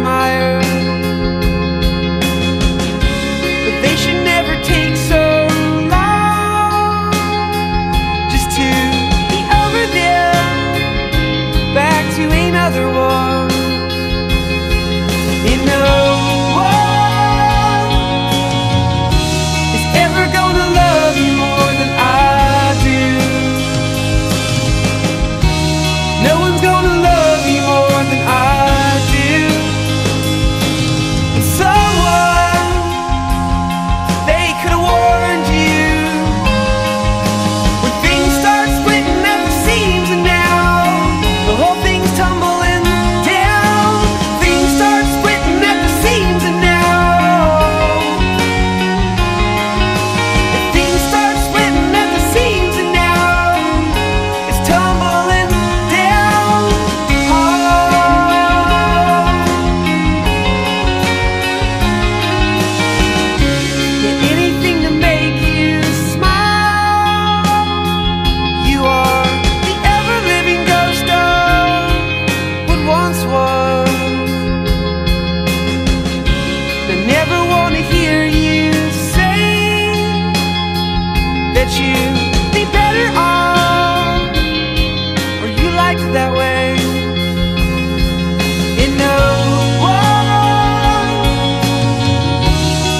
my that You be better off, or you like it that way. And no one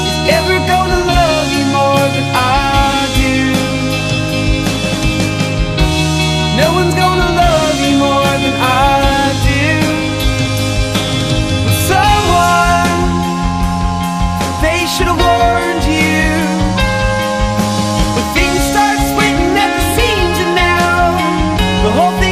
is ever gonna love you more than I do. No one's gonna love you more than I do. But someone, they should have. whole thing